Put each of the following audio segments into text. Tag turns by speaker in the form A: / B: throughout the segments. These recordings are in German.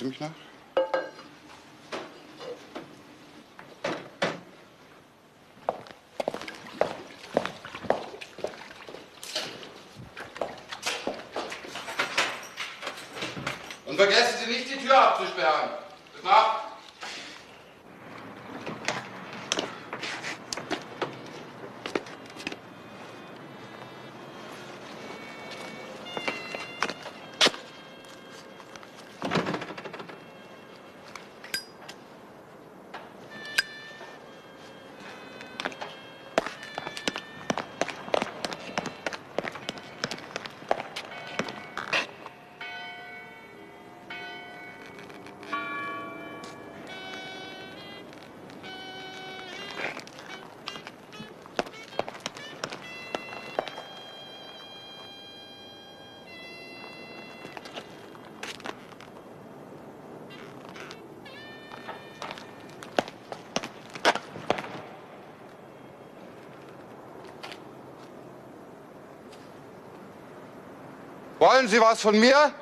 A: Sie mich noch? Wollen Sie was von mir?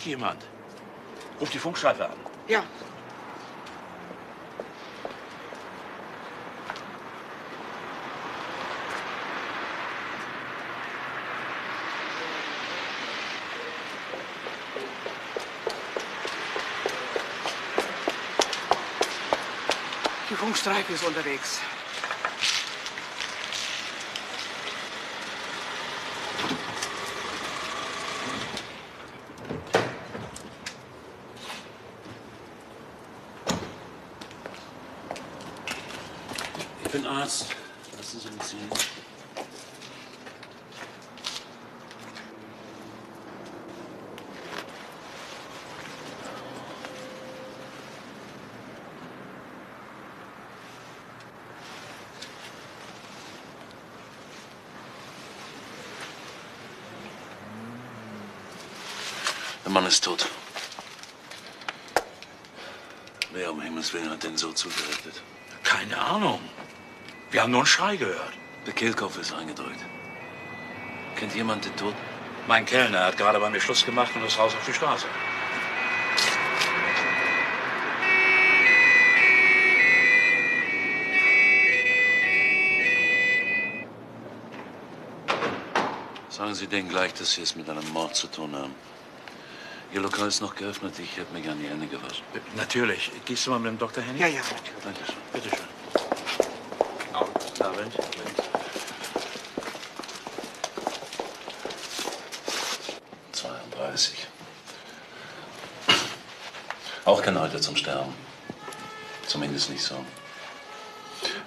B: Liegt jemand. Ruf die Funkschleife an.
C: Ja. Die Funkstreife ist unterwegs.
B: Ich bin Arzt. Lassen Sie mich sehen. Der Mann ist tot. Wer um Himmels Willen hat den so zugerettet? Keine Ahnung. Wir haben nur einen Schrei gehört. Der Kehlkopf ist eingedrückt. Kennt jemand den Toten? Mein Kellner hat gerade bei mir Schluss gemacht und ist raus auf die Straße. Sagen Sie denen gleich, dass Sie es mit einem Mord zu tun haben. Ihr Lokal ist noch geöffnet. Ich hätte mir gerne die Hände gewaschen. Natürlich. Gehst du mal mit dem Dr. Hennig?
C: Ja, ja, natürlich.
B: Danke schön. Schön. Abend. 32. Auch kein Alter zum Sterben. Zumindest nicht so.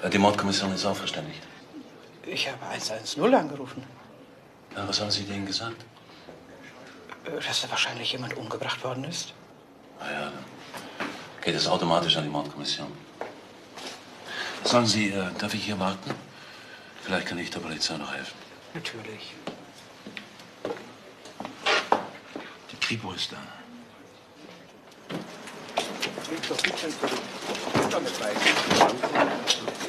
B: Äh, Die Mordkommission ist auch verständigt.
C: Ich habe 110 angerufen.
B: Ja, was haben Sie denen gesagt?
C: Äh, Dass da wahrscheinlich jemand umgebracht worden ist.
B: Na ja, dann geht es automatisch an die Mordkommission. Sagen Sie, äh, darf ich hier warten? Vielleicht kann ich der Polizei noch helfen.
C: Natürlich.
B: Die Kripo ist da.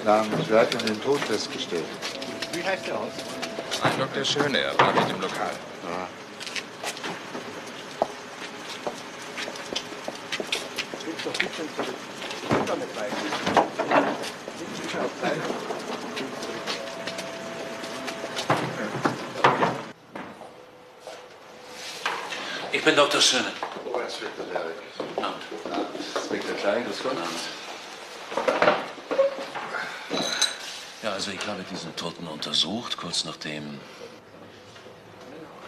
D: Namens, wer hat denn den Tod festgestellt?
C: Wie heißt der aus?
E: Ein Dr. Schöne, er war mit im Lokal.
D: Ja.
C: Doch, bitte zurück. Damit weiter.
B: Ich bin Dr. Schöne.
F: Oberinspektor Derek.
B: Guten Abend.
G: Inspektor Klein, grüß Gott.
B: Guten Abend. Ja, also ich habe diesen Toten untersucht, kurz nachdem...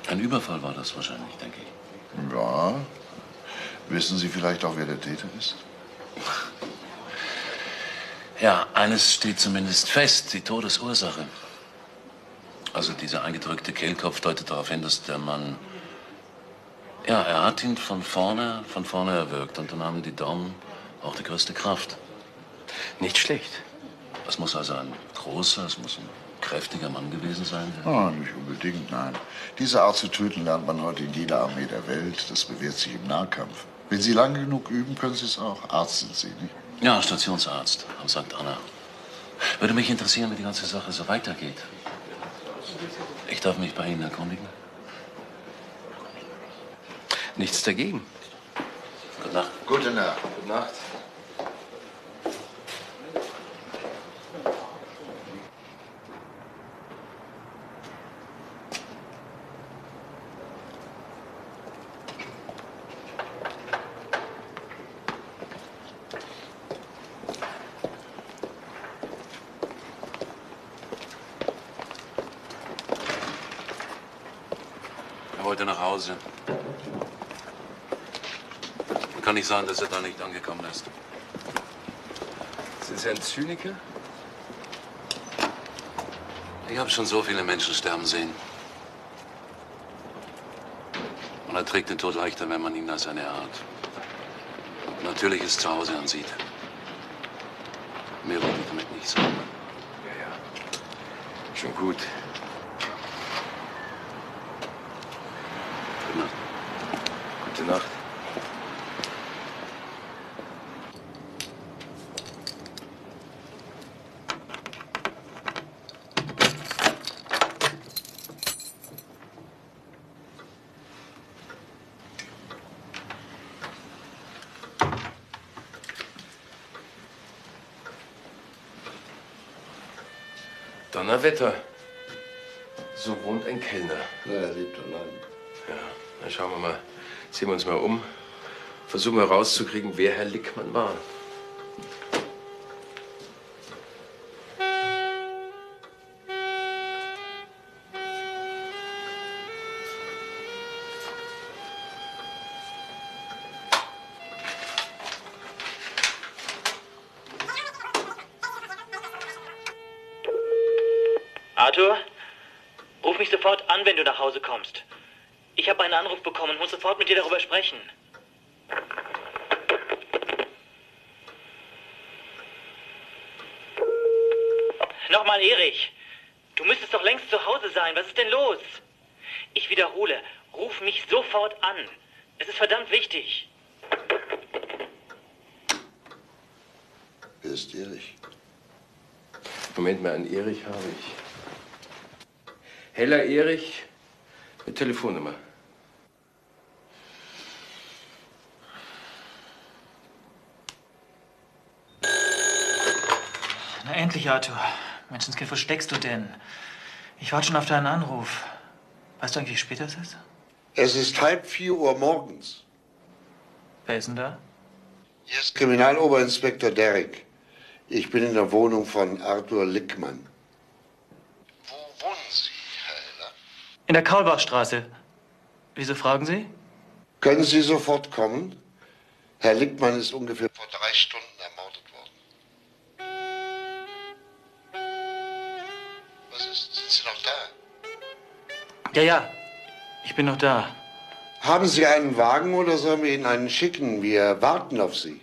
B: Ein Überfall war das wahrscheinlich, denke ich.
D: Ja. Wissen Sie vielleicht auch, wer der Täter ist?
B: Ja, eines steht zumindest fest, die Todesursache. Also dieser eingedrückte Kehlkopf deutet darauf hin, dass der Mann... Ja, er hat ihn von vorne, von vorne erwürgt und dann haben die Daumen auch die größte Kraft.
H: Nicht schlecht.
B: Es muss also ein großer, es muss ein kräftiger Mann gewesen sein.
D: Ah, nicht unbedingt, nein. Diese Art zu töten lernt man heute in jeder Armee der Welt. Das bewährt sich im Nahkampf. Wenn Sie lange genug üben, können Sie es auch. Arzt sind Sie, nicht?
B: Ja, Stationsarzt am St. Anna. Würde mich interessieren, wie die ganze Sache so weitergeht. Ich darf mich bei Ihnen erkundigen.
H: Nichts dagegen.
B: Gute Nacht.
D: Gute Nacht.
G: Gute Nacht.
B: Er wollte nach Hause. Kann nicht sein, dass er da nicht angekommen ist.
G: Sind Sie ein Zyniker?
B: Ich habe schon so viele Menschen sterben sehen. Man erträgt den Tod leichter, wenn man ihn als eine Art natürliches Zuhause ansieht. Mehr wollte ich damit nicht sagen.
G: Ja, ja. Schon gut.
B: Gute Nacht.
G: Gute Nacht. Donnerwetter. So wohnt ein Kellner.
D: Na, er lebt allein.
G: Ja, dann schauen wir mal. Sehen wir uns mal um. Versuchen wir rauszukriegen, wer Herr Lickmann war.
I: Nochmal, Erich. Du müsstest doch längst zu Hause sein. Was ist denn los? Ich wiederhole, ruf mich sofort an. Es ist verdammt wichtig.
D: Wer ist Erich?
G: Moment mal, einen Erich habe ich. Heller Erich mit Telefonnummer.
I: Na endlich, Arthur. Menschenskind, wo steckst du denn? Ich warte schon auf deinen Anruf. Weißt du eigentlich, wie spät es ist?
J: Es ist halb vier Uhr morgens.
I: Wer ist denn da?
J: Hier ist Kriminaloberinspektor Derrick. Ich bin in der Wohnung von Arthur Lickmann. Wo wohnen Sie, Herr Heller?
I: In der Kaulbachstraße. Wieso fragen Sie?
J: Können Sie sofort kommen? Herr Lickmann ist ungefähr vor drei Stunden ermordet
I: Ja, ja. Ich bin noch da.
J: Haben Sie einen Wagen oder sollen wir Ihnen einen schicken? Wir warten auf Sie.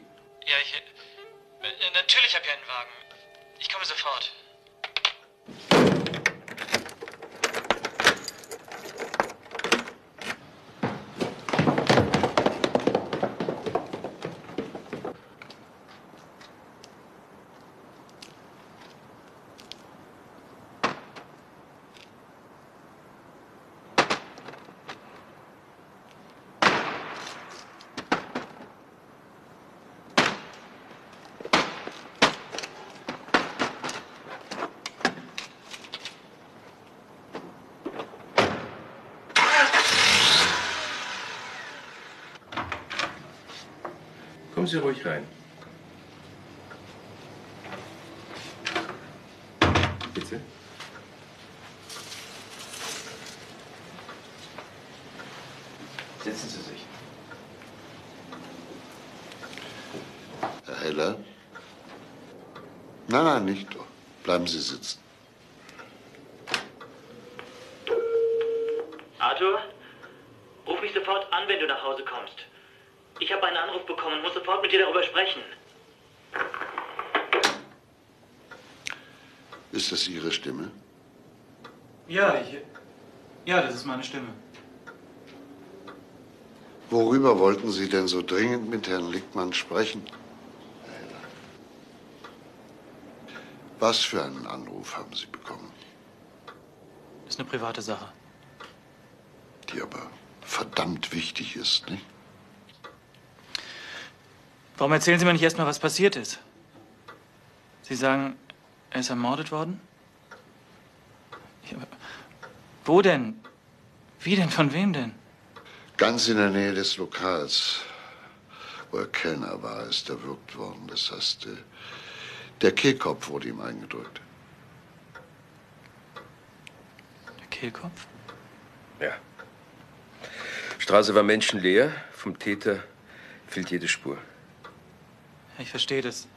G: Kommen Sie ruhig rein. Bitte. Setzen Sie sich.
D: Herr Heller? Nein, nein, nicht. Bleiben Sie sitzen.
I: Arthur, ruf mich sofort an, wenn du nach Hause kommst. Ich habe einen Anruf bekommen und muss sofort mit dir darüber sprechen.
D: Ist das Ihre Stimme?
H: Ja, ich. Ja, das ist meine Stimme.
D: Worüber wollten Sie denn so dringend mit Herrn Lickmann sprechen? Was für einen Anruf haben Sie bekommen,
H: Das ist eine private Sache.
D: die aber verdammt wichtig ist, nicht?
H: Warum erzählen Sie mir nicht erstmal, was passiert ist? Sie sagen, er ist ermordet worden? Wo denn? Wie denn? Von wem denn?
D: Ganz in der Nähe des Lokals, wo er Kellner war, ist erwürgt worden. Das heißt, äh, der Kehlkopf wurde ihm eingedrückt.
H: Der Kehlkopf?
G: Ja. Straße war menschenleer. Vom Täter fehlt jede Spur.
H: Ja, ich verstehe das.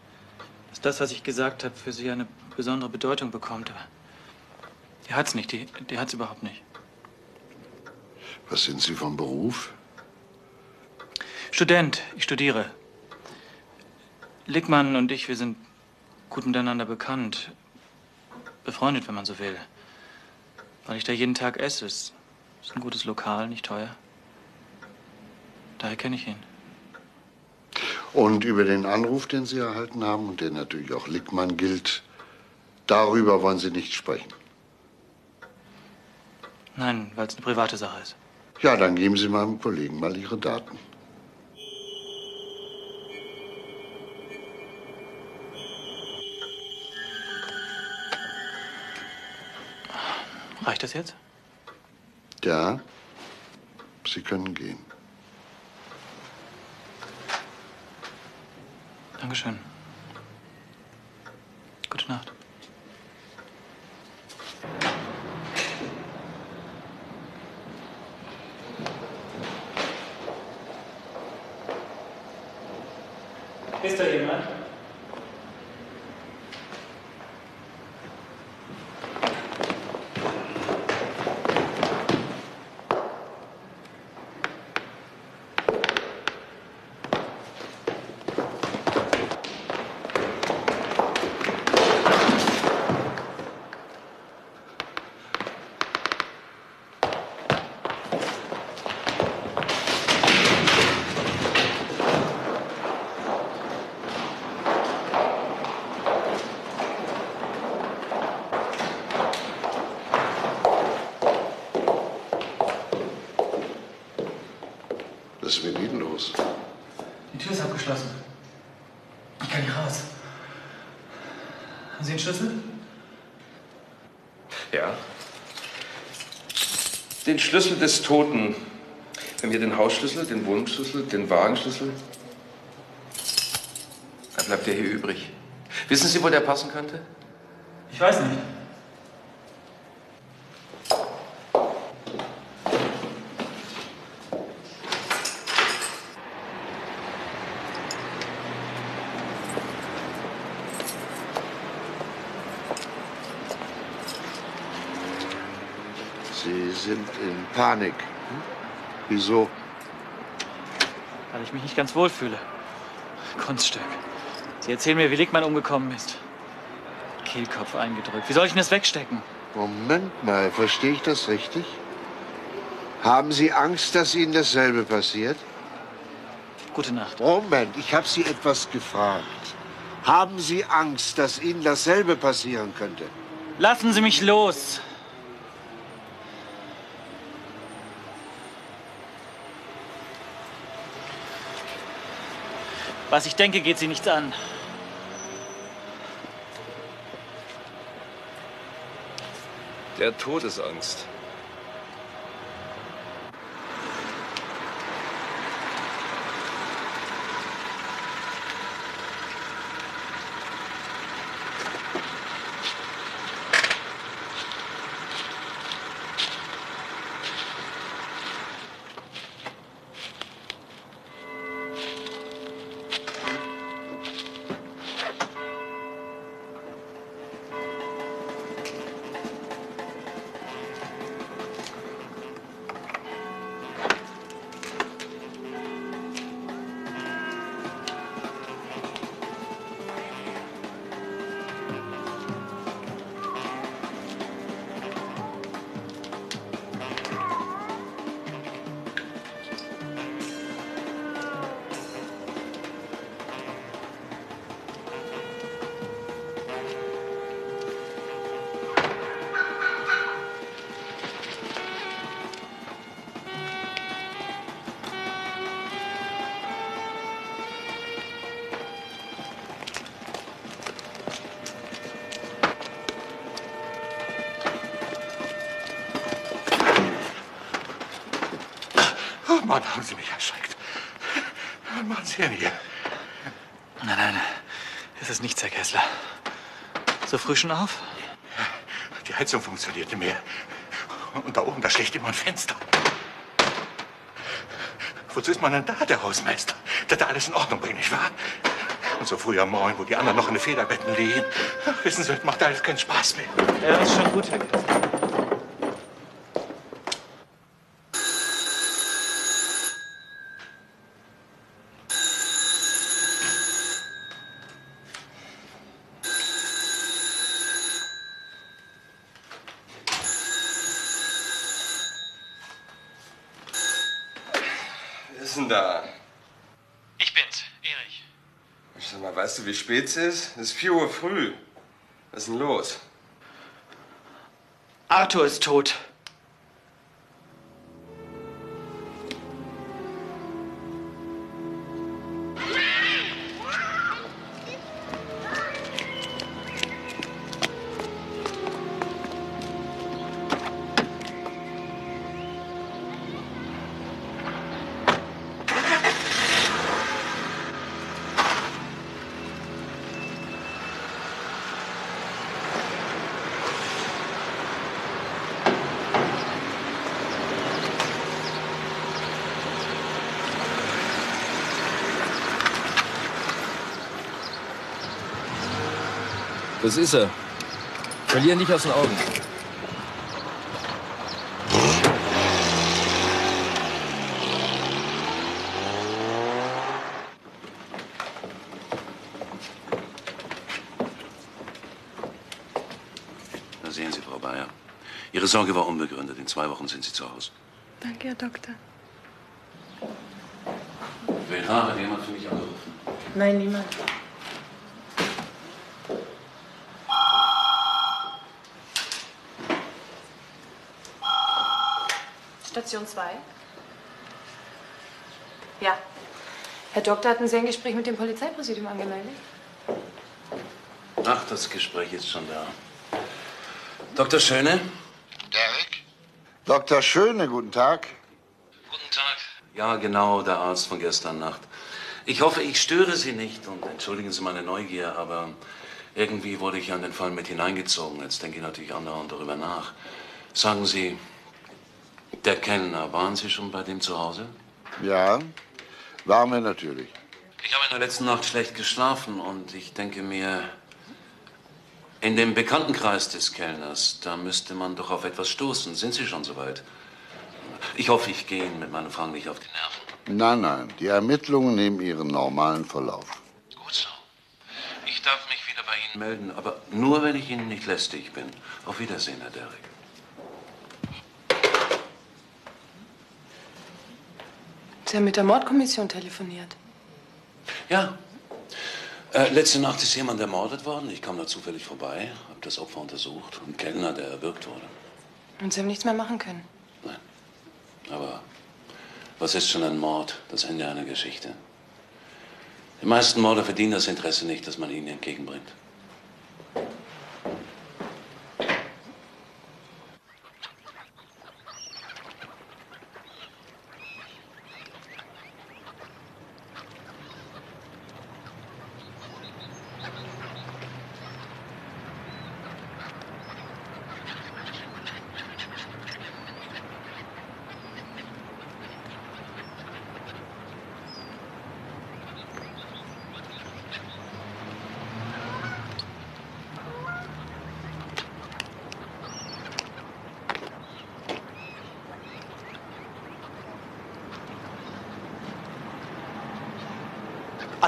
H: Dass das, was ich gesagt habe, für Sie eine besondere Bedeutung bekommt. Aber die hat's nicht. Die, die hat's überhaupt nicht.
D: Was sind Sie vom Beruf?
H: Student. Ich studiere. Lickmann und ich, wir sind gut miteinander bekannt. Befreundet, wenn man so will. Weil ich da jeden Tag esse. Es ist ein gutes Lokal, nicht teuer. Daher kenne ich ihn.
D: Und über den Anruf, den Sie erhalten haben und der natürlich auch Lickmann gilt, darüber wollen Sie nicht sprechen.
H: Nein, weil es eine private Sache ist.
D: Ja, dann geben Sie meinem Kollegen mal Ihre Daten.
H: Reicht das jetzt?
D: Ja, Sie können gehen.
H: Dankeschön. Gute Nacht. Ist da jemand?
D: Was ist mit Ihnen los?
H: Die Tür ist abgeschlossen. Ich kann nicht raus. Haben Sie einen Schlüssel?
G: Ja. Den Schlüssel des Toten. Wir haben hier den Hausschlüssel, den Wohnungsschlüssel, den Wagenschlüssel. Da bleibt der hier übrig. Wissen Sie, wo der passen könnte?
H: Ich weiß nicht.
D: Sie sind in Panik. Hm? Wieso?
H: Weil ich mich nicht ganz wohl fühle. Kunststück. Sie erzählen mir, wie Lickmann umgekommen ist. Kehlkopf eingedrückt. Wie soll ich denn das wegstecken?
D: Moment mal, verstehe ich das richtig? Haben Sie Angst, dass Ihnen dasselbe passiert?
H: Gute Nacht.
D: Moment, ich habe Sie etwas gefragt. Haben Sie Angst, dass Ihnen dasselbe passieren könnte?
H: Lassen Sie mich los! Was ich denke, geht Sie nichts an.
G: Der Todesangst.
B: Was machen Sie denn hier?
H: Nein, nein, es ist nichts, Herr Kessler. So früh schon auf?
B: Die Heizung funktioniert nicht mehr. Und da oben, da schlägt immer ein Fenster. Wozu ist man denn da, der Hausmeister? Der da alles in Ordnung bringt, nicht wahr? Und so früh am Morgen, wo die anderen noch in den Federbetten liegen. Ach, wissen Sie, das macht alles keinen Spaß mehr.
H: Ja, das ist schon gut, Herr Kessler.
G: Wer ist denn da?
H: Ich bin's, Erich.
G: Ich sag mal, weißt du, wie spät es ist? Es ist 4 Uhr früh. Was ist denn los?
H: Arthur ist tot.
K: Das ist er. Verlier ihn nicht aus den Augen.
B: Da sehen Sie, Frau Bayer. Ihre Sorge war unbegründet. In zwei Wochen sind Sie zu Hause.
L: Danke, Herr Doktor.
B: Wen hat jemand für mich angerufen?
L: Nein, niemand. Station 2. Ja. Herr Doktor, hatten Sie ein Gespräch mit dem Polizeipräsidium angemeldet?
B: Ach, das Gespräch ist schon da. Dr. Schöne?
D: Derek? Dr. Schöne, guten Tag.
B: Guten Tag. Ja, genau, der Arzt von gestern Nacht. Ich hoffe, ich störe Sie nicht und entschuldigen Sie meine Neugier, aber irgendwie wurde ich ja in den Fall mit hineingezogen. Jetzt denke ich natürlich andauernd darüber nach. Sagen Sie, der Kellner, waren Sie schon bei dem zu Hause?
D: Ja, waren wir natürlich.
B: Ich habe in der letzten Nacht schlecht geschlafen und ich denke mir, in dem Bekanntenkreis des Kellners, da müsste man doch auf etwas stoßen. Sind Sie schon soweit? Ich hoffe, ich gehe Ihnen mit meinen Fragen nicht auf die Nerven.
D: Nein, nein, die Ermittlungen nehmen ihren normalen Verlauf.
B: Gut so. Ich darf mich wieder bei Ihnen melden, aber nur, wenn ich Ihnen nicht lästig bin. Auf Wiedersehen, Herr Derrick.
L: Sie haben mit der Mordkommission telefoniert.
B: Ja. Äh, letzte Nacht ist jemand ermordet worden. Ich kam da zufällig vorbei, habe das Opfer untersucht. Ein Kellner, der erwürgt wurde.
L: Und Sie haben nichts mehr machen können.
B: Aber was ist schon ein Mord? Das Ende einer Geschichte. Die meisten Morde verdienen das Interesse nicht, das man ihnen entgegenbringt.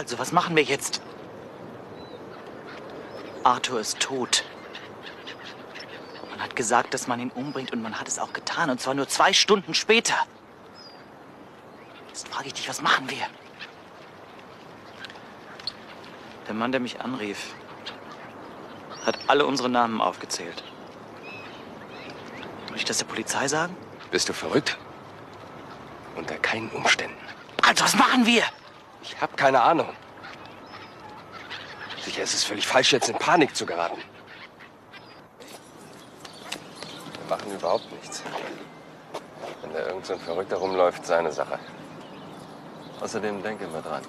I: Also, was machen wir jetzt? Arthur ist tot. Man hat gesagt, dass man ihn umbringt und man hat es auch getan. Und zwar nur zwei Stunden später. Jetzt frage ich dich, was machen wir?
H: Der Mann, der mich anrief, hat alle unsere Namen aufgezählt.
I: Soll ich das der Polizei sagen?
G: Bist du verrückt? Unter keinen Umständen.
I: Also, was machen wir?
G: Ich habe keine Ahnung. Sicher ist es völlig falsch, jetzt in Panik zu geraten. Wir machen überhaupt nichts. Wenn da irgend so ein Verrückter rumläuft, seine Sache. Außerdem denken wir dran.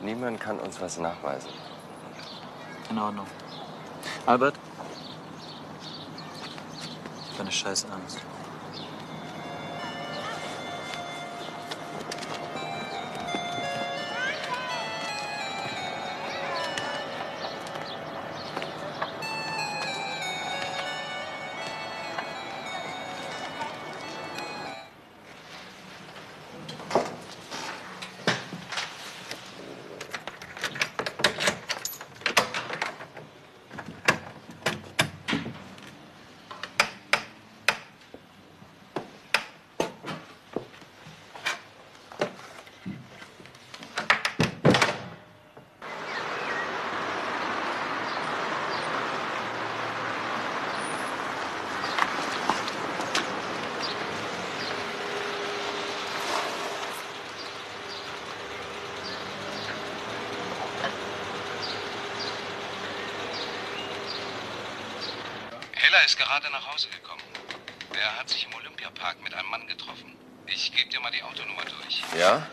G: Niemand kann uns was nachweisen.
H: In Ordnung. Albert? Deine scheiß Angst.
E: Hause gekommen. Er hat sich im Olympiapark mit einem Mann getroffen. Ich gebe dir mal die Autonummer durch.
G: Ja?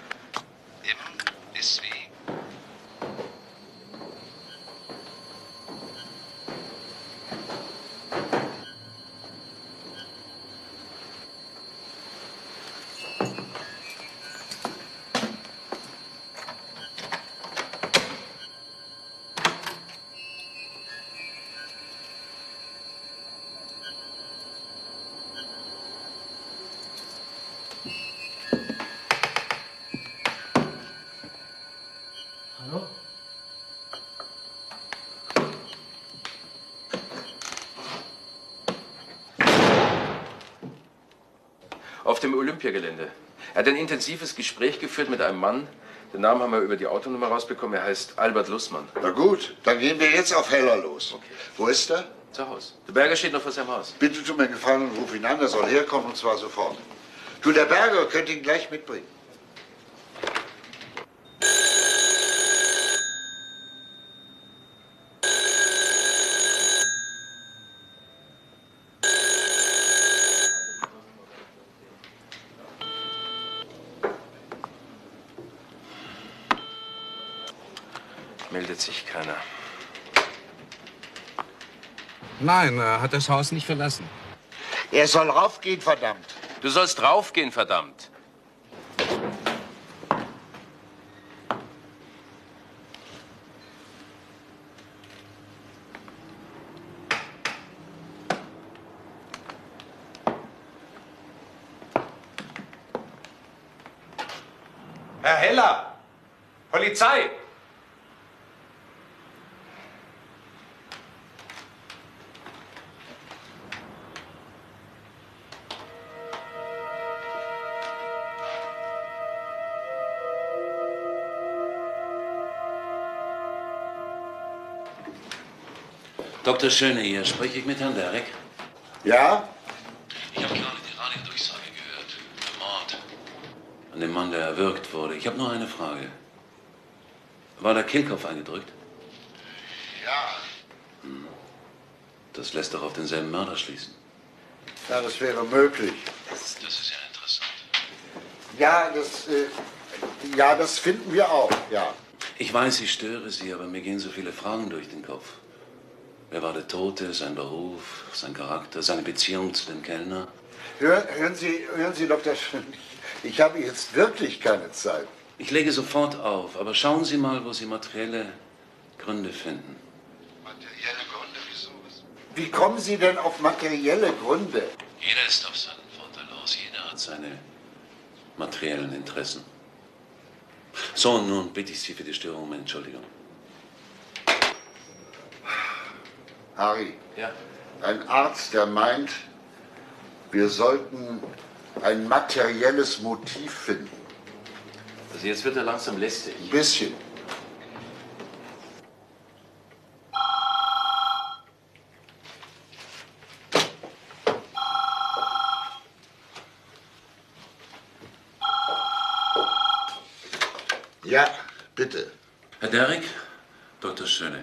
G: Auf dem Olympiagelände. Er hat ein intensives Gespräch geführt mit einem Mann. Den Namen haben wir über die Autonummer rausbekommen. Er heißt Albert Lussmann.
D: Na gut, dann gehen wir jetzt auf Heller los. Wo ist er?
G: Zu Hause. Der Berger steht noch vor seinem Haus.
D: Bitte tu mir einen Gefallen und ruf ihn an, er soll herkommen und zwar sofort. Du, der Berger könnte ihn gleich mitbringen.
G: Meldet sich keiner.
M: Nein, er hat das Haus nicht verlassen.
D: Er soll raufgehen, verdammt.
G: Du sollst raufgehen, verdammt.
B: Dr. Schöne hier, spreche ich mit Herrn Derek?
D: Ja?
B: Ich habe gerade die Radiodurchsage gehört. Der Mord an dem Mann, der erwürgt wurde. Ich habe nur eine Frage. War der Kehlkopf eingedrückt?
D: Ja.
B: Hm. Das lässt doch auf denselben Mörder schließen.
D: Ja, das wäre möglich.
B: Das ist ja interessant.
D: Ja, das, äh, ja, das finden wir auch, ja.
B: Ich weiß, ich störe Sie, aber mir gehen so viele Fragen durch den Kopf. Wer war der Tote, sein Beruf, sein Charakter, seine Beziehung zu dem Kellner?
D: Hören, hören Sie, hören Sie, Dr. Schön, ich habe jetzt wirklich keine Zeit.
B: Ich lege sofort auf, aber schauen Sie mal, wo Sie materielle Gründe finden.
D: Materielle Gründe, wieso? Wie kommen Sie denn auf materielle Gründe?
B: Jeder ist auf seinen Vorteil aus, jeder hat seine materiellen Interessen. So, nun bitte ich Sie für die Störung um Entschuldigung.
D: Harry,
B: Ja.
D: ein Arzt, der meint, wir sollten ein materielles Motiv finden.
B: Also jetzt wird er langsam lästig.
D: Ein bisschen. Ja, bitte.
B: Herr Derrick, Dr. Schöne.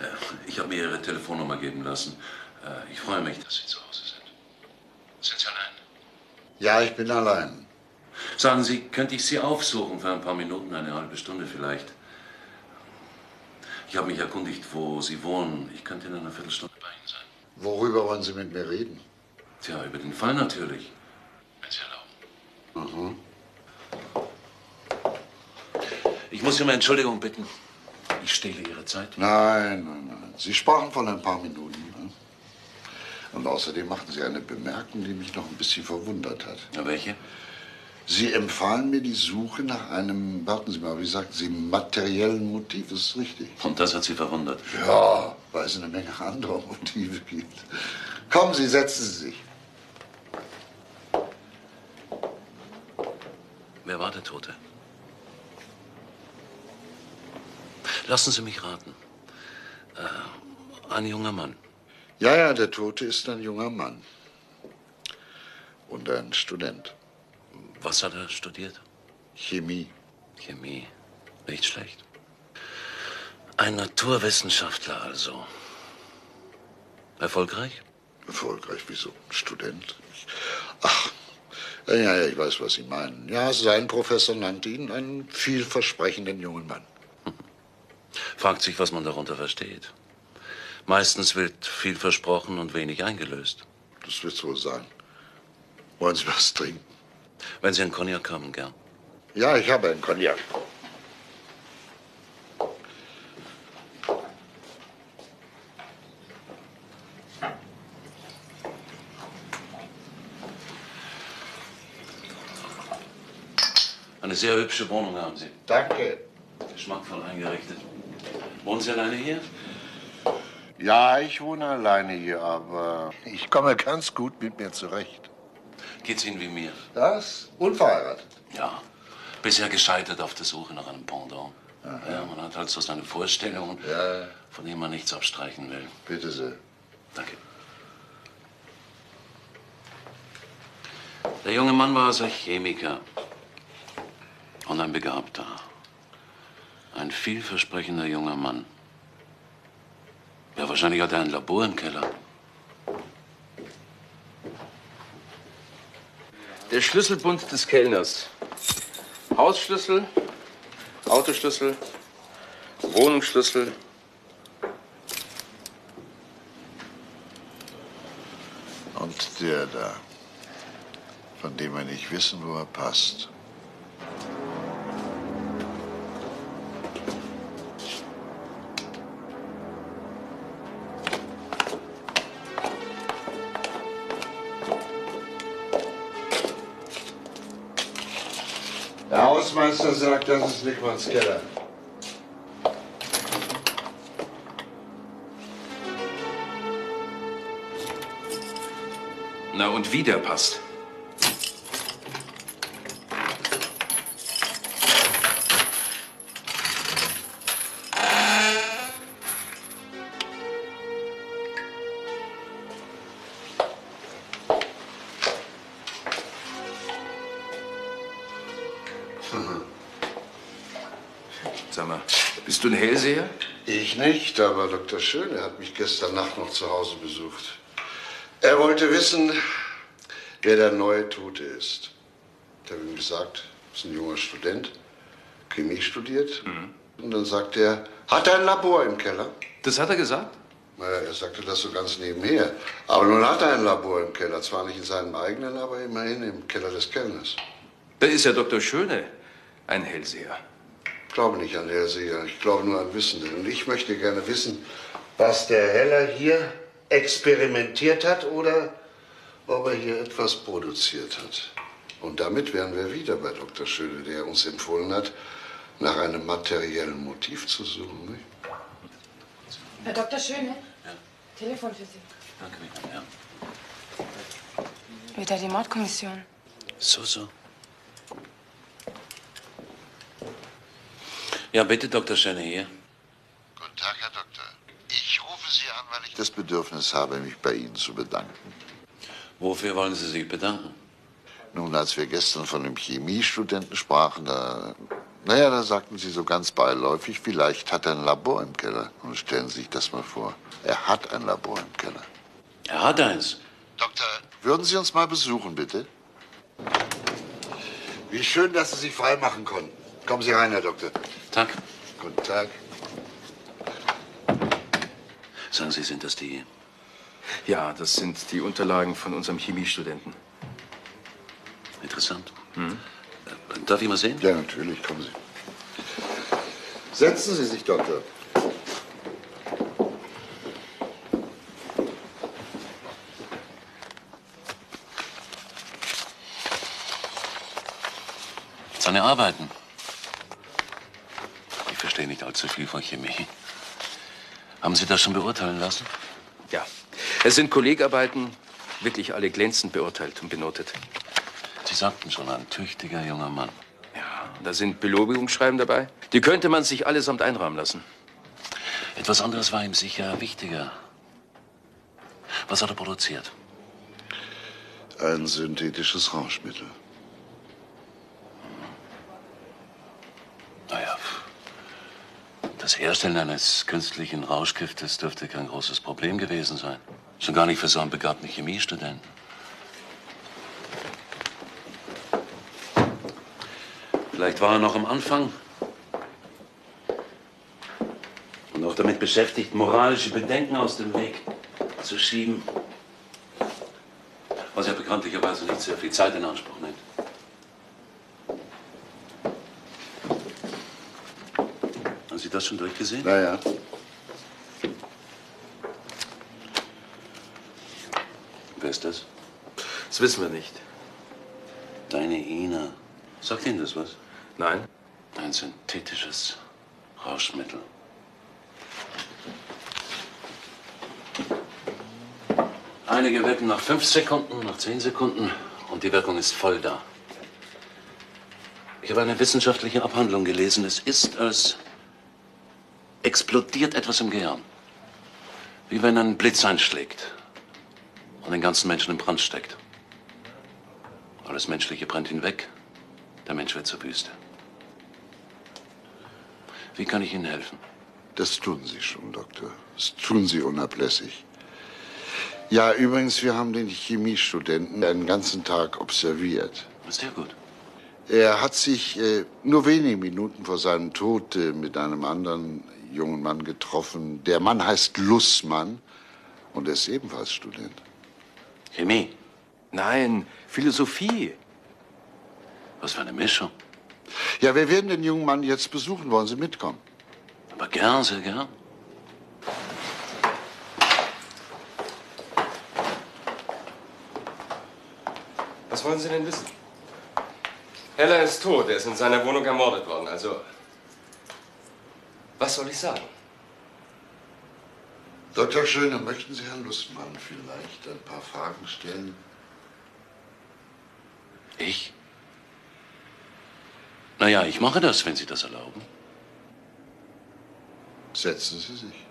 B: Äh, Ich habe mir Ihre Telefonnummer geben lassen. Äh, Ich freue mich, dass Sie zu Hause sind.
D: Ja, ich bin allein.
B: Sagen Sie, könnte ich Sie aufsuchen für ein paar Minuten, eine halbe Stunde vielleicht? Ich habe mich erkundigt, wo Sie wohnen. Ich könnte in einer Viertelstunde bei Ihnen sein.
D: Worüber wollen Sie mit mir reden?
B: Tja, über den Fall natürlich. Wenn Sie erlauben.
D: Mhm.
B: Ich muss Sie um Entschuldigung bitten. Ich stehle Ihre Zeit.
D: Nein, nein, nein. Sie sprachen von ein paar Minuten. Und außerdem machten Sie eine Bemerkung, die mich noch ein bisschen verwundert hat.
B: Na, welche?
D: Sie empfahlen mir die Suche nach einem, warten Sie mal, wie sagten Sie, materiellen Motiv. Ist das richtig?
B: Und das hat Sie verwundert?
D: Ja, weil es eine Menge anderer Motive gibt. Kommen Sie, setzen Sie sich.
B: Wer war der Tote? Lassen Sie mich raten. Äh, ein junger Mann.
D: Ja, ja, der Tote ist ein junger Mann. Und ein Student.
B: Was hat er studiert?
D: Chemie.
B: Chemie. Nicht schlecht. Ein Naturwissenschaftler also. Erfolgreich?
D: Erfolgreich, wieso? Student? Ach, ja, ja, ich weiß, was Sie meinen. Ja, sein Professor nannte ihn einen vielversprechenden jungen Mann.
B: Fragt sich, was man darunter versteht. Meistens wird viel versprochen und wenig eingelöst.
D: Das wird's wohl sein. Wollen Sie was trinken?
B: Wenn Sie einen Cognac haben, gern.
D: Ja, ich habe einen Cognac.
B: Eine sehr hübsche Wohnung haben Sie.
D: Danke.
B: Geschmackvoll eingerichtet. Wohnen Sie alleine hier?
D: Ja, ich wohne alleine hier, aber ich komme ganz gut mit mir zurecht.
B: Geht's Ihnen wie mir?
D: Das? Unverheiratet?
B: Ja. Bisher gescheitert auf der Suche nach einem Pendant. Ja, man hat halt so seine Vorstellungen,
D: Ja,
B: von denen man nichts abstreichen will.
D: bitte sehr.
B: Danke. Der junge Mann war also Chemiker und ein Begabter. Ein vielversprechender junger Mann. Ja, wahrscheinlich hat er ein Labor im Keller.
G: Der Schlüsselbund des Kellners. Hausschlüssel, Autoschlüssel, Wohnungsschlüssel.
D: Und der da, von dem wir nicht wissen, wo er passt. Hausmeister sagt, das ist Nickmanns Keller.
G: Na und wie der passt. Sag mal, bist du ein Hellseher?
D: Ich nicht, aber Dr. Schöne hat mich gestern Nacht noch zu Hause besucht. Er wollte wissen, wer der neue Tote ist. Ich habe ihm gesagt, ist ein junger Student, Chemie studiert. Und dann sagt er, hat er ein Labor im Keller?
G: Das hat er gesagt?
D: Naja, er sagte das so ganz nebenher. Aber nun hat er ein Labor im Keller. Zwar nicht in seinem eigenen, aber immerhin im Keller des Kellners.
G: Da ist ja Dr. Schöne ein Hellseher.
D: Ich glaube nicht an Hellseher, ich glaube nur an Wissende. Und ich möchte gerne wissen, was der Heller hier experimentiert hat oder ob er hier etwas produziert hat. Und damit wären wir wieder bei Dr. Schöne, der uns empfohlen hat, nach einem materiellen Motiv zu suchen. Nicht?
L: Herr Dr. Schöne? Telefon für Sie.
B: Danke, ja.
L: Wieder die Mordkommission.
B: So, so. Ja, bitte, Dr. Schöne hier.
D: Guten Tag, Herr Doktor. Ich rufe Sie an, weil ich das Bedürfnis habe, mich bei Ihnen zu bedanken.
B: Wofür wollen Sie sich bedanken?
D: Nun, als wir gestern von dem Chemiestudenten sprachen, da, naja, da sagten Sie so ganz beiläufig, vielleicht hat er ein Labor im Keller. Und stellen Sie sich das mal vor. Er hat ein Labor im Keller.
B: Er hat eins.
D: Doktor, würden Sie uns mal besuchen, bitte? Wie schön, dass Sie sich frei machen konnten. Kommen Sie rein, Herr Doktor.
B: Tag.
D: Guten Tag.
B: Sagen Sie, sind das die?
G: Ja, das sind die Unterlagen von unserem Chemiestudenten.
B: Interessant. Äh, Darf ich mal sehen?
D: Ja, natürlich. Kommen Sie. Setzen Sie sich, Doktor.
B: Seine Arbeiten. Allzu viel von Chemie. Haben Sie das schon beurteilen lassen?
G: Ja. Es sind Kollegarbeiten, wirklich alle glänzend beurteilt und benotet.
B: Sie sagten schon, ein tüchtiger junger Mann.
G: Ja, da sind Belobigungsschreiben dabei. Die könnte man sich allesamt einrahmen lassen.
B: Etwas anderes war ihm sicher wichtiger. Was hat er produziert?
D: Ein synthetisches Rauschmittel.
B: Naja, das Herstellen eines künstlichen Rauschgiftes dürfte kein großes Problem gewesen sein. Schon gar nicht für so einen begabten Chemiestudenten. Vielleicht war er noch am Anfang und auch damit beschäftigt, moralische Bedenken aus dem Weg zu schieben. Was ja bekanntlicherweise nicht sehr viel Zeit in Anspruch nimmt. Haben Sie das schon durchgesehen?
D: Na ja.
B: Wer ist das?
G: Das wissen wir nicht.
B: Deine Ina. Sagt Ihnen das was?
G: Nein.
B: Ein synthetisches Rauschmittel. Einige wirken nach fünf Sekunden, nach zehn Sekunden und die Wirkung ist voll da. Ich habe eine wissenschaftliche Abhandlung gelesen. Es ist, als explodiert etwas im Gehirn. Wie wenn ein Blitz einschlägt und den ganzen Menschen in Brand steckt. Alles Menschliche brennt hinweg. Der Mensch wird zur Wüste. Wie kann ich Ihnen helfen?
D: Das tun Sie schon, Doktor. Das tun Sie unablässig. Ja, übrigens, wir haben den Chemiestudenten einen ganzen Tag observiert.
B: Sehr gut.
D: Er hat sich äh, nur wenige Minuten vor seinem Tod äh, mit einem anderen jungen Mann getroffen. Der Mann heißt Lussmann und er ist ebenfalls Student.
B: Chemie?
G: Nein, Philosophie.
B: Was für eine Mischung.
D: Ja, wir werden den jungen Mann jetzt besuchen. Wollen Sie mitkommen?
B: Aber gern, sehr gern.
N: Was wollen Sie denn wissen? Heller ist tot. Er ist in seiner Wohnung ermordet worden. Also, was soll ich sagen?
D: Dr. Schöne, möchten Sie Herrn Lussmann vielleicht ein paar Fragen stellen?
B: Ich? Naja, ich mache das, wenn Sie das erlauben.
D: Setzen Sie sich.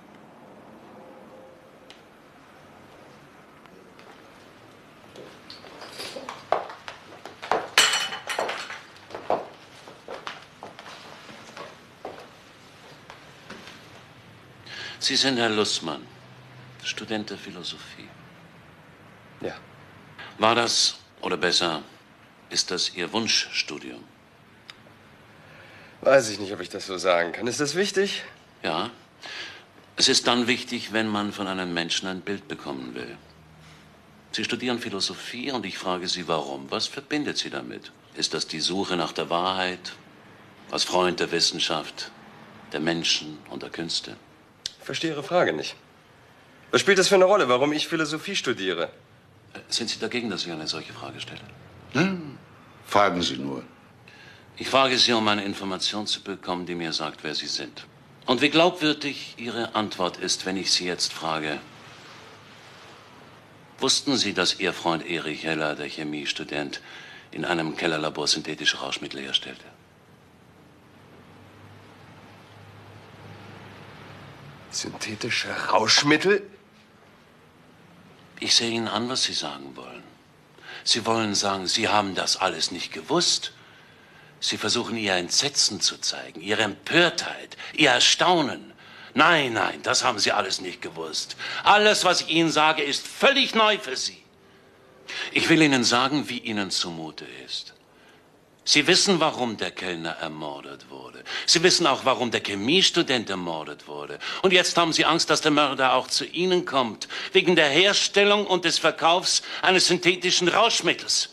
B: Sie sind Herr Lussmann, Student der Philosophie.
G: Ja.
B: War das, oder besser, ist das Ihr Wunschstudium?
N: Weiß ich nicht, ob ich das so sagen kann. Ist das wichtig?
B: Ja. Es ist dann wichtig, wenn man von einem Menschen ein Bild bekommen will. Sie studieren Philosophie und ich frage Sie, warum? Was verbindet Sie damit? Ist das die Suche nach der Wahrheit? Als Freund der Wissenschaft, der Menschen und der Künste?
N: Ich verstehe Ihre Frage nicht. Was spielt das für eine Rolle, warum ich Philosophie studiere?
B: Sind Sie dagegen, dass ich eine solche Frage stelle?
D: Hm? Fragen Sie nur.
B: Ich frage Sie, um eine Information zu bekommen, die mir sagt, wer Sie sind. Und wie glaubwürdig Ihre Antwort ist, wenn ich Sie jetzt frage. Wussten Sie, dass Ihr Freund Erich Heller, der Chemiestudent, in einem Kellerlabor synthetische Rauschmittel herstellte?
N: Synthetische Rauschmittel?
B: Ich sehe Ihnen an, was Sie sagen wollen. Sie wollen sagen, Sie haben das alles nicht gewusst. Sie versuchen Ihr Entsetzen zu zeigen, Ihre Empörtheit, Ihr Erstaunen. Nein, nein, das haben Sie alles nicht gewusst. Alles, was ich Ihnen sage, ist völlig neu für Sie. Ich will Ihnen sagen, wie Ihnen zumute ist. Sie wissen, warum der Kellner ermordet wurde. Sie wissen auch, warum der Chemiestudent ermordet wurde. Und jetzt haben Sie Angst, dass der Mörder auch zu Ihnen kommt, wegen der Herstellung und des Verkaufs eines synthetischen Rauschmittels.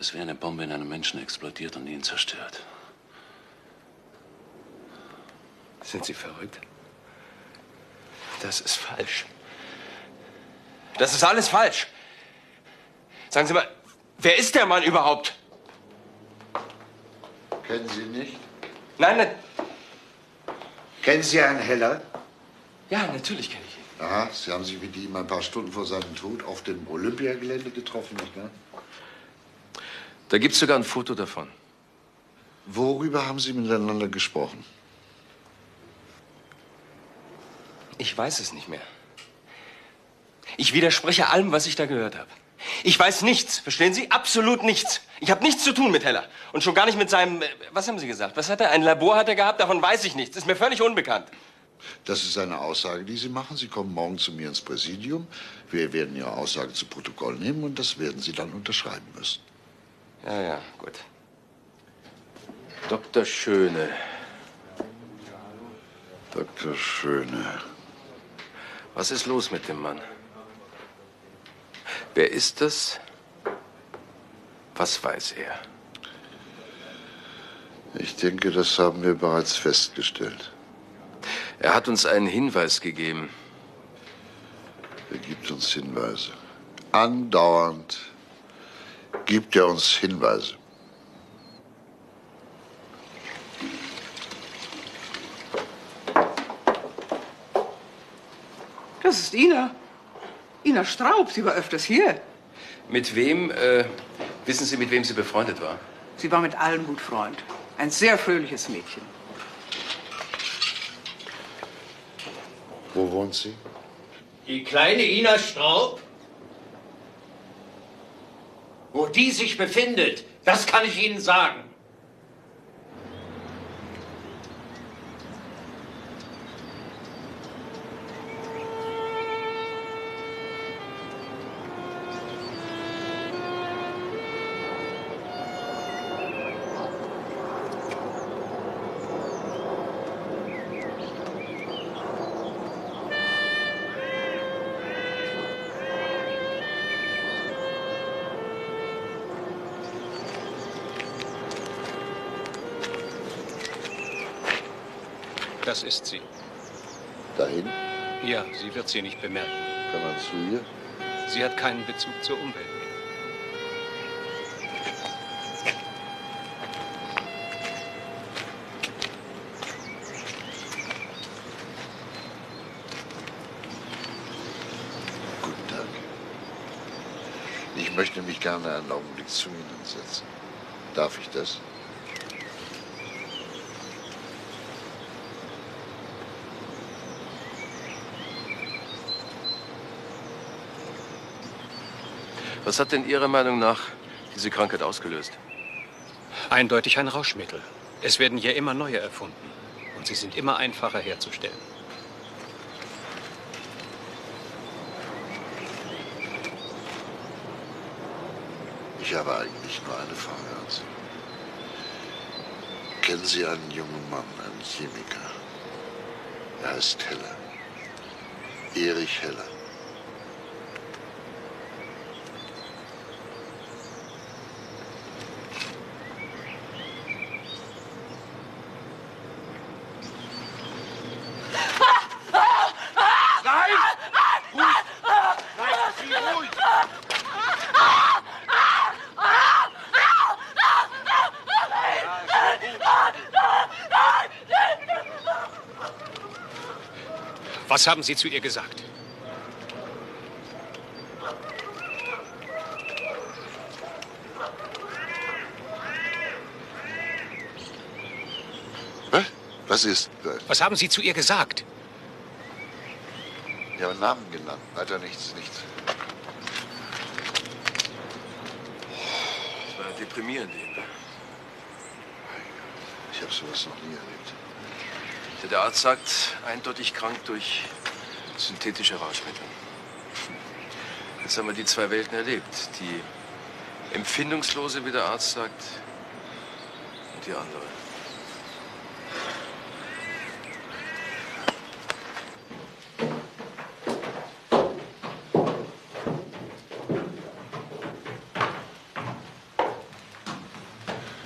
B: Es wäre eine Bombe in einem Menschen explodiert und ihn zerstört.
O: Sind Sie verrückt? Das ist falsch. Das ist alles falsch. Sagen Sie mal, wer ist der Mann überhaupt?
D: Kennen Sie ihn nicht?
O: Nein, nein.
D: Kennen Sie Herrn Heller?
O: Ja, natürlich kenne ich ihn.
D: Aha, Sie haben sich mit ihm ein paar Stunden vor seinem Tod auf dem Olympiagelände getroffen, nicht wahr?
G: Da gibt es sogar ein Foto davon.
D: Worüber haben Sie miteinander gesprochen?
O: Ich weiß es nicht mehr. Ich widerspreche allem, was ich da gehört habe. Ich weiß nichts, verstehen Sie? Absolut nichts. Ich habe nichts zu tun mit Heller. Und schon gar nicht mit seinem. äh, Was haben Sie gesagt? Was hat er? Ein Labor hat er gehabt? Davon weiß ich nichts. Ist mir völlig unbekannt.
D: Das ist eine Aussage, die Sie machen. Sie kommen morgen zu mir ins Präsidium. Wir werden Ihre Aussage zu Protokoll nehmen und das werden Sie dann unterschreiben müssen.
O: Ja, ja, gut.
G: Dr. Schöne.
D: Dr. Schöne.
G: Was ist los mit dem Mann? Wer ist das? Was weiß er?
D: Ich denke, das haben wir bereits festgestellt.
G: Er hat uns einen Hinweis gegeben.
D: Er gibt uns Hinweise. Andauernd gibt er uns Hinweise.
C: Das ist Ina. Ina Straub, sie war öfters hier.
G: Mit wem, äh, wissen Sie, mit wem sie befreundet war?
C: Sie war mit allen gut Freund. Ein sehr fröhliches Mädchen.
D: Wo wohnt sie?
P: Die kleine Ina Straub? Wo die sich befindet, das kann ich Ihnen sagen.
Q: Das ist sie.
D: Dahin?
Q: Ja, sie wird sie nicht bemerken.
D: Kann man zu ihr?
Q: Sie hat keinen Bezug zur Umwelt.
D: Guten Tag. Ich möchte mich gerne einen Augenblick zu Ihnen setzen. Darf ich das?
G: Was hat denn Ihrer Meinung nach diese Krankheit ausgelöst?
Q: Eindeutig ein Rauschmittel. Es werden hier immer neue erfunden. Und sie sind immer einfacher herzustellen.
D: Ich habe eigentlich nur eine Frage an Sie. Kennen Sie einen jungen Mann, einen Chemiker? Er heißt Heller. Erich Heller.
P: Nein! Ruhig! Nein, Sie ruhig!
Q: Was haben Sie zu ihr gesagt?
D: Was? Was ist?
Q: Was haben Sie zu ihr gesagt?
D: Ich habe einen Namen genannt. Weiter nichts, nichts.
G: Das war deprimierend eben.
D: Ich habe sowas noch nie erlebt.
G: Der Arzt sagt, eindeutig krank durch synthetische Rauschmittel. Jetzt haben wir die zwei Welten erlebt. Die Empfindungslose, wie der Arzt sagt. Und die andere.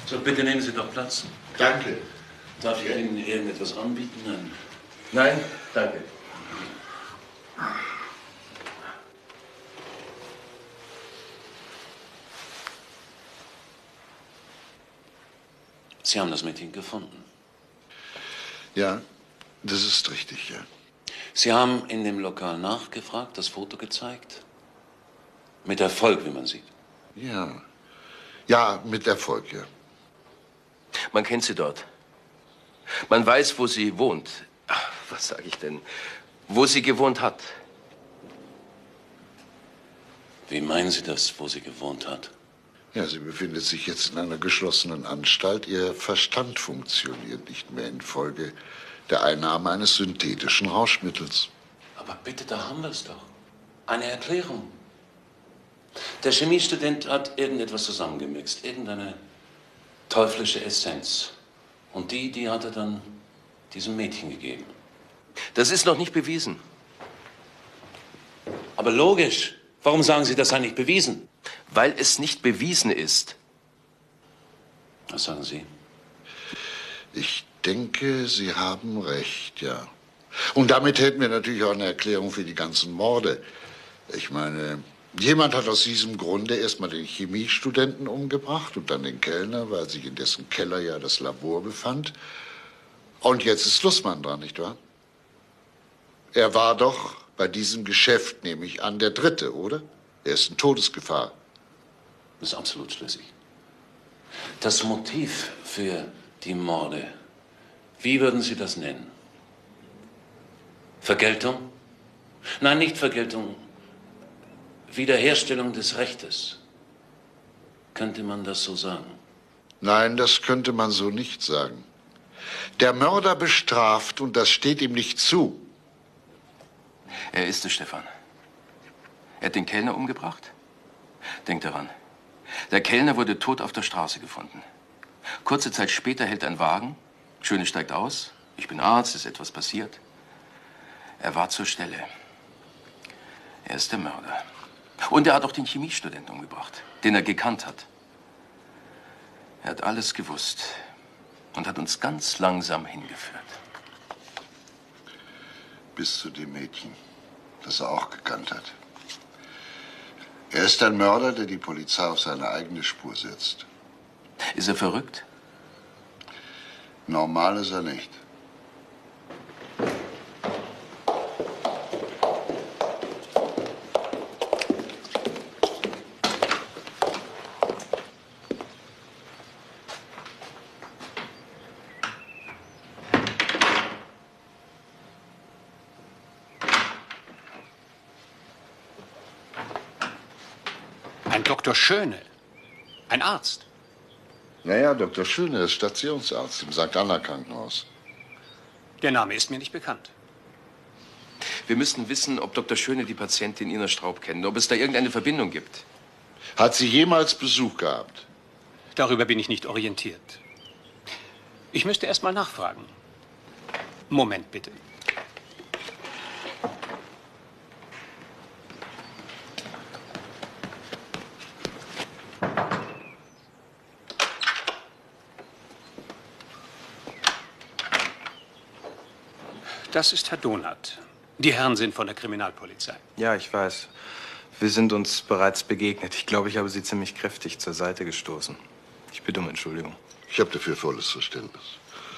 B: So, bitte nehmen Sie doch Platz.
R: Danke.
B: Darf ich Ihnen irgendetwas anbieten? Nein.
G: Nein, danke.
B: Sie haben das Mädchen gefunden.
D: Ja, das ist richtig, ja.
B: Sie haben in dem Lokal nachgefragt, das Foto gezeigt? Mit Erfolg, wie man sieht.
D: Ja. Ja, mit Erfolg, ja.
G: Man kennt sie dort. Man weiß, wo sie wohnt. Ach, was sage ich denn? Wo sie gewohnt hat.
B: Wie meinen Sie das, wo sie gewohnt hat?
D: Ja, sie befindet sich jetzt in einer geschlossenen Anstalt. Ihr Verstand funktioniert nicht mehr infolge der Einnahme eines synthetischen Rauschmittels.
B: Aber bitte, da haben wir es doch. Eine Erklärung. Der Chemiestudent hat irgendetwas zusammengemixt, irgendeine teuflische Essenz. Und die, die hat er dann diesem Mädchen gegeben.
G: Das ist noch nicht bewiesen.
B: Aber logisch. Warum sagen Sie, das sei nicht bewiesen?
G: Weil es nicht bewiesen ist.
B: Was sagen Sie?
D: Ich denke, Sie haben recht, ja. Und damit hätten wir natürlich auch eine Erklärung für die ganzen Morde. Ich meine, jemand hat aus diesem Grunde erstmal den Chemiestudenten umgebracht und dann den Kellner, weil sich in dessen Keller ja das Labor befand. Und jetzt ist Lussmann dran, nicht wahr? Er war doch bei diesem Geschäft, nehme ich an, der Dritte, oder? Er ist in Todesgefahr.
B: Das ist absolut schlüssig. Das Motiv für die Morde, wie würden Sie das nennen? Vergeltung? Nein, nicht Vergeltung. Wiederherstellung des Rechtes. Könnte man das so sagen?
D: Nein, das könnte man so nicht sagen. Der Mörder bestraft und das steht ihm nicht zu.
G: Er ist es, Stefan. Er hat den Kellner umgebracht? Denk daran. Der Kellner wurde tot auf der Straße gefunden. Kurze Zeit später hält ein Wagen. Schöne steigt aus. Ich bin Arzt, ist etwas passiert. Er war zur Stelle. Er ist der Mörder. Und er hat auch den Chemiestudenten umgebracht, den er gekannt hat. Er hat alles gewusst und hat uns ganz langsam hingeführt.
D: Bis zu dem Mädchen, das er auch gekannt hat. Er ist ein Mörder, der die Polizei auf seine eigene Spur setzt.
G: Ist er verrückt?
D: Normal ist er nicht.
Q: Ein Dr. Schöne. Ein Arzt.
D: Naja, Dr. Schöne ist Stationsarzt im St. Anna Krankenhaus.
Q: Der Name ist mir nicht bekannt.
G: Wir müssten wissen, ob Dr. Schöne die Patientin Ina Straub kennt, ob es da irgendeine Verbindung gibt.
D: Hat sie jemals Besuch gehabt?
Q: Darüber bin ich nicht orientiert. Ich müsste erst mal nachfragen. Moment bitte. Das ist Herr Donath. Die Herren sind von der Kriminalpolizei.
S: Ja, ich weiß. Wir sind uns bereits begegnet. Ich glaube, ich habe Sie ziemlich kräftig zur Seite gestoßen. Ich bitte um Entschuldigung.
D: Ich habe dafür volles Verständnis.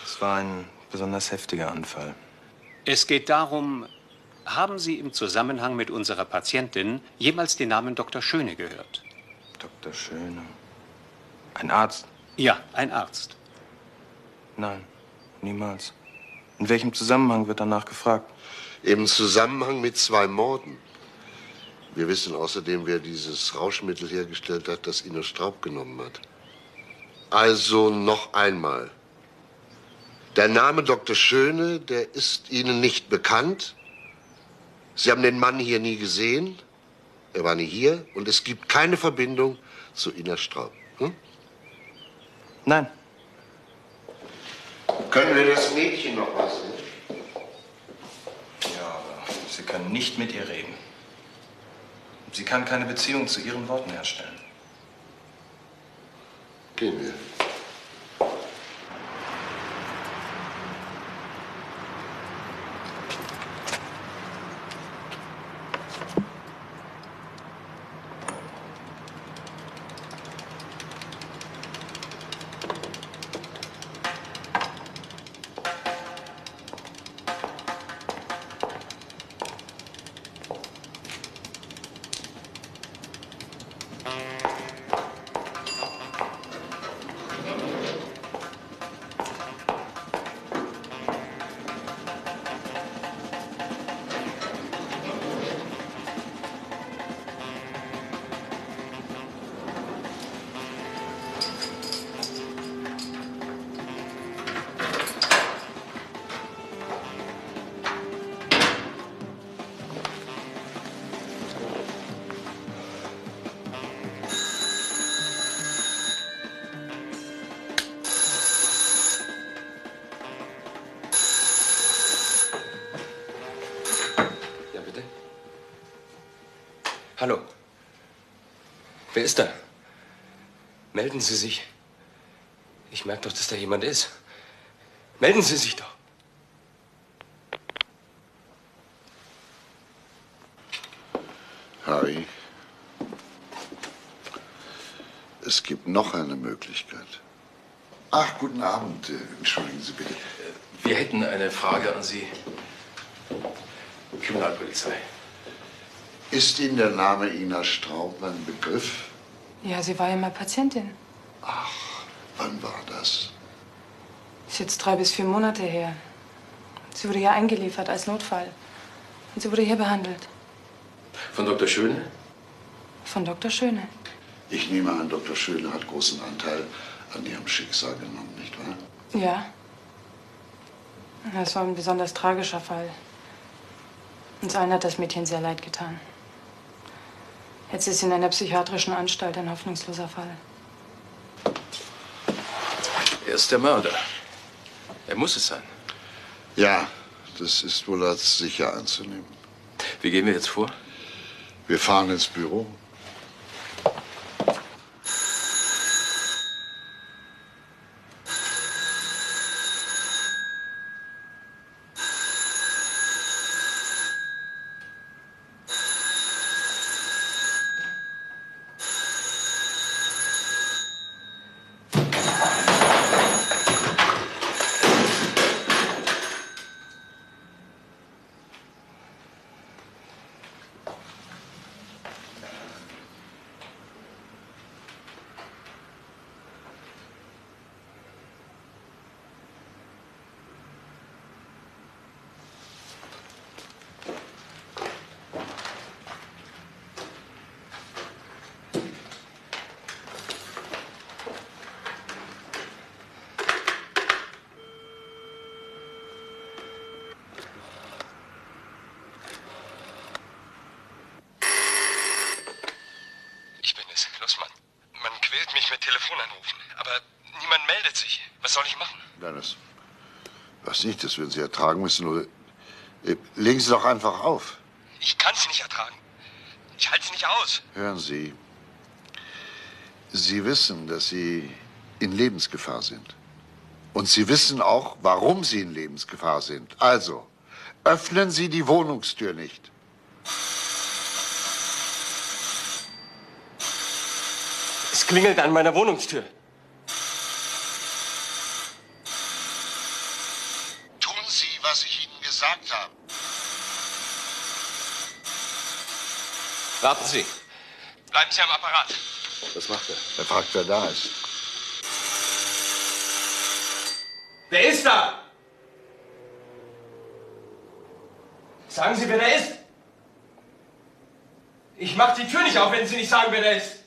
S: Es war ein besonders heftiger Anfall.
Q: Es geht darum, haben Sie im Zusammenhang mit unserer Patientin jemals den Namen Dr. Schöne gehört?
S: Dr. Schöne. Ein Arzt?
Q: Ja, ein Arzt.
S: Nein, niemals. In welchem Zusammenhang wird danach gefragt?
R: Im Zusammenhang mit zwei Morden. Wir wissen außerdem, wer dieses Rauschmittel hergestellt hat, das Ino Straub genommen hat. Also noch einmal. Der Name Dr. Schöne, der ist Ihnen nicht bekannt. Sie haben den Mann hier nie gesehen. Er war nie hier. Und es gibt keine Verbindung
S: zu Ina Straub. Hm?
G: Nein.
S: Können wir das Mädchen noch was sehen?
G: Ja, aber Sie können nicht mit ihr reden. Sie kann keine Beziehung zu Ihren Worten herstellen.
S: Gehen wir.
G: Ist da? Melden Sie sich. Ich merke doch, dass da jemand ist. Melden Sie sich doch.
D: Harry, es gibt noch eine Möglichkeit. Ach, guten Abend. Entschuldigen Sie bitte.
T: Wir hätten eine Frage an Sie. Kriminalpolizei.
D: Ist Ihnen der Name Ina Straub ein Begriff?
L: Ja, sie war ja mal Patientin.
D: Wann war das?
L: Ist jetzt drei bis vier Monate her. Sie wurde hier eingeliefert als Notfall. Und sie wurde hier behandelt.
T: Von Dr. Schöne?
L: Von Dr. Schöne.
D: Ich nehme an, Dr. Schöne hat großen Anteil an Ihrem Schicksal genommen, nicht wahr?
L: Ja. Das war ein besonders tragischer Fall. Uns allen hat das Mädchen sehr leid getan. Jetzt ist sie in einer psychiatrischen Anstalt ein hoffnungsloser Fall.
T: Er ist der Mörder. Er muss es sein.
D: Ja, das ist wohl als sicher anzunehmen.
T: Wie gehen wir jetzt vor?
D: Wir fahren ins Büro.
G: Ich bin es, Lussmann. Man quält mich mit Telefonanrufen, aber niemand meldet sich. Was soll ich machen?
D: Dennis, was nicht, das würden Sie ertragen müssen. Oder äh, legen Sie doch einfach auf.
G: Ich kann es nicht ertragen. Ich halte es nicht aus.
D: Hören Sie, Sie wissen, dass Sie in Lebensgefahr sind. Und Sie wissen auch, warum Sie in Lebensgefahr sind. Also, öffnen Sie die Wohnungstür nicht.
G: Es klingelt an meiner Wohnungstür.
D: Tun Sie, was ich Ihnen gesagt habe.
G: Warten Sie. Bleiben Sie am Apparat.
D: Was macht er? Er fragt, wer da ist.
G: Wer ist da? Sagen Sie, wer da ist. Ich mach die Tür nicht auf, wenn Sie nicht sagen, wer da ist.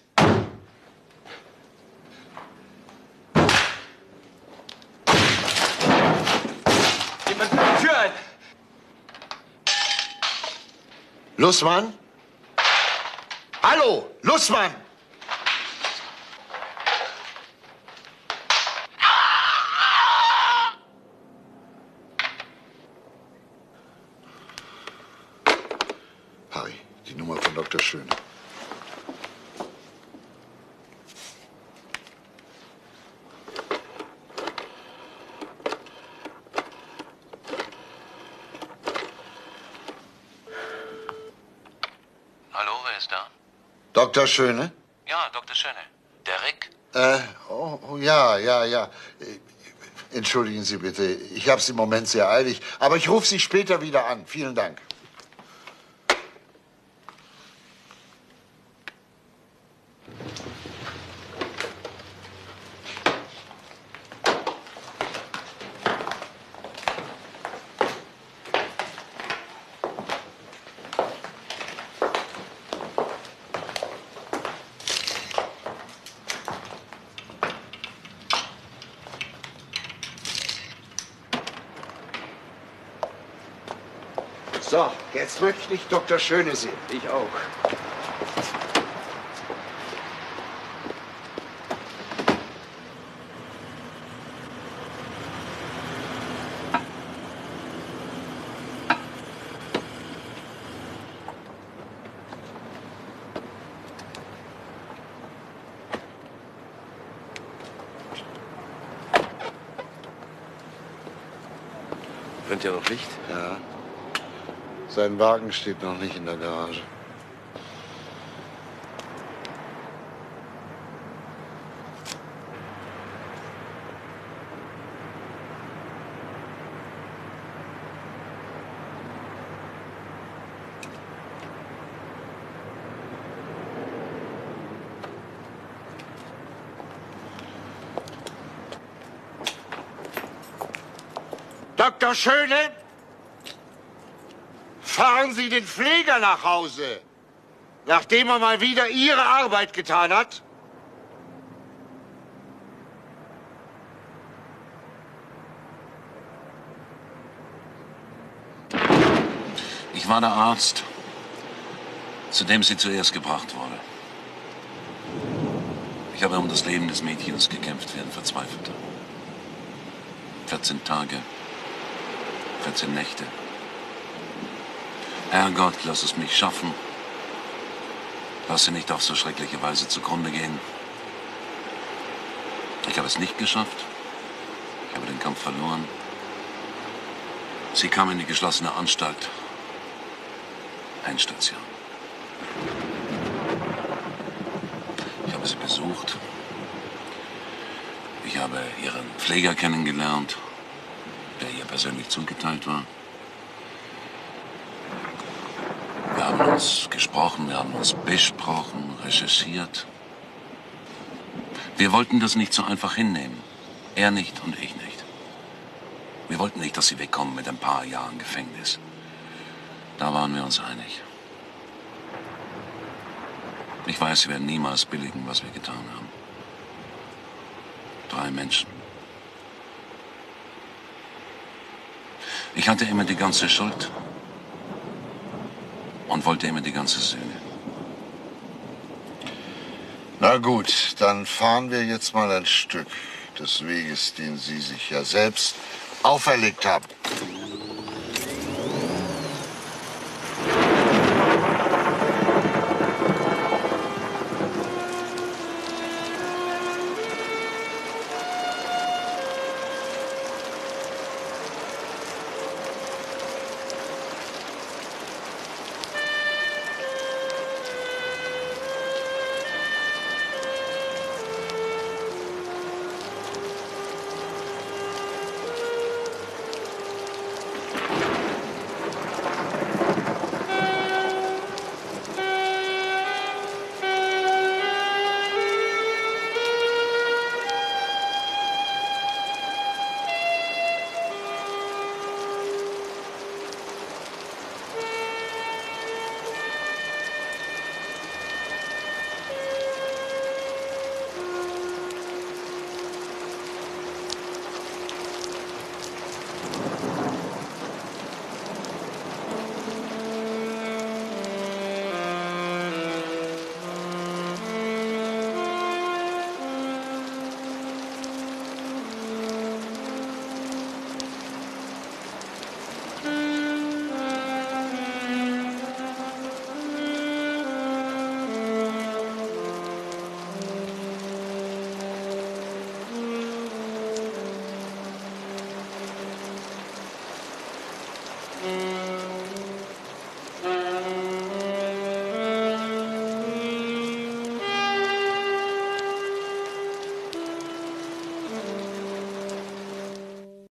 D: Lussmann? Hallo, Lussmann! Harry, die
B: Nummer von Dr. Schöne.
D: Dr. Schöne?
B: Ja, Dr. Schöne. Der Rick?
D: Äh, oh, oh, ja, ja, ja. Entschuldigen Sie bitte, ich habe es im Moment sehr eilig, aber ich rufe Sie später wieder an. Vielen Dank. So, jetzt möchte ich Dr. Schöne sehen.
U: Ich auch.
G: Brennt ja noch Licht?
D: Sein Wagen steht noch nicht in der Garage.
V: Dr. Schöne, fahren Sie den Pfleger nach Hause, nachdem er mal wieder Ihre Arbeit getan hat?
B: Ich war der Arzt, zu dem sie zuerst gebracht wurde. Ich habe um das Leben des Mädchens gekämpft wie ein Verzweifelter. 14 Tage, 14 Nächte. Herrgott, lass es mich schaffen. Lass sie nicht auf so schreckliche Weise zugrunde gehen. Ich habe es nicht geschafft. Ich habe den Kampf verloren. Sie kam in die geschlossene Anstalt. Endstation. Ich habe sie besucht. Ich habe ihren Pfleger kennengelernt, der ihr persönlich zugeteilt war. Wir haben uns gesprochen, wir haben uns besprochen, recherchiert. Wir wollten das nicht so einfach hinnehmen. Er nicht und ich nicht. Wir wollten nicht, dass sie wegkommen mit ein paar Jahren Gefängnis. Da waren wir uns einig. Ich weiß, sie werden niemals billigen, was wir getan haben. Drei Menschen. Ich hatte immer die ganze Schuld und wollte immer die ganze Sühne.
D: Na gut, dann fahren wir jetzt mal ein Stück des Weges, den Sie sich ja selbst auferlegt haben.